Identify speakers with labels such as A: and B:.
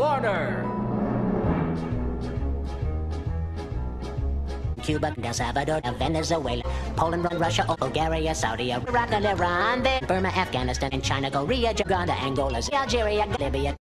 A: Warner.
B: Cuba, El Salvador, Venezuela, Poland, Russia, Bulgaria, Saudi Arabia, Iran, Burma, Afghanistan, and China, Korea, Uganda, Angola, Algeria, Libya.